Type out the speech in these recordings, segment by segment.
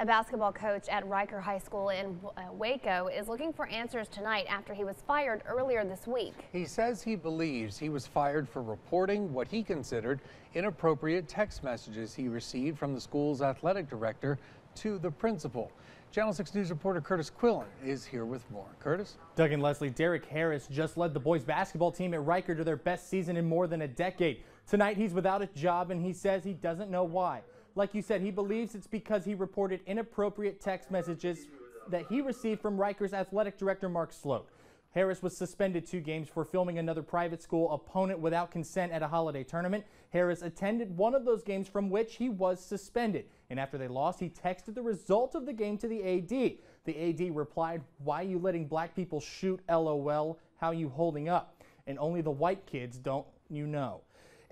A basketball coach at Reicher High School in uh, Waco is looking for answers tonight after he was fired earlier this week. He says he believes he was fired for reporting what he considered inappropriate text messages he received from the school's athletic director to the principal. Channel 6 News reporter Curtis Quillen is here with more. Curtis? Doug and Leslie, Derek Harris just led the boys basketball team at Reicher to their best season in more than a decade. Tonight he's without a job and he says he doesn't know why. Like you said, he believes it's because he reported inappropriate text messages that he received from Reicher's athletic director, Mark Sloat. Harris was suspended two games for filming another private school opponent without consent at a holiday tournament. Harris attended one of those games from which he was suspended. And after they lost, he texted the result of the game to the AD. The AD replied, why you letting black people shoot LOL? How you holding up? And only the white kids don't you know.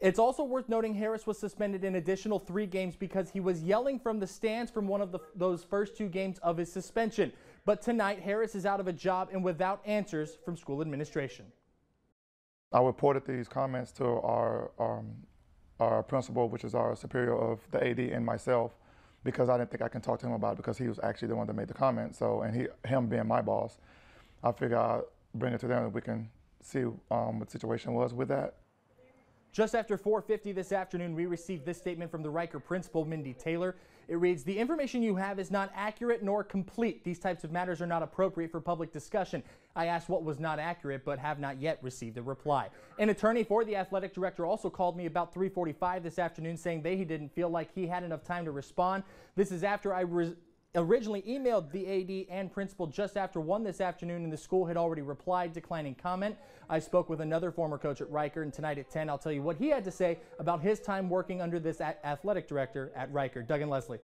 It's also worth noting Harris was suspended an additional three games because he was yelling from the stands from one of the, those first two games of his suspension. But tonight, Harris is out of a job and without answers from school administration. I reported these comments to our, um, our principal, which is our superior of the AD and myself, because I didn't think I can talk to him about it because he was actually the one that made the comment. So, and he, him being my boss, I figured I'd bring it to them and we can see um, what the situation was with that. Just after 4.50 this afternoon, we received this statement from the Reicher principal, Mindy Taylor. It reads, the information you have is not accurate nor complete. These types of matters are not appropriate for public discussion. I asked what was not accurate, but have not yet received a reply. An attorney for the athletic director also called me about 3.45 this afternoon saying they he didn't feel like he had enough time to respond. This is after I originally emailed the AD and principal just after 1 this afternoon, and the school had already replied declining comment. I spoke with another former coach at Reicher, and tonight at 10, I'll tell you what he had to say about his time working under this athletic director at Reicher. Doug and Leslie.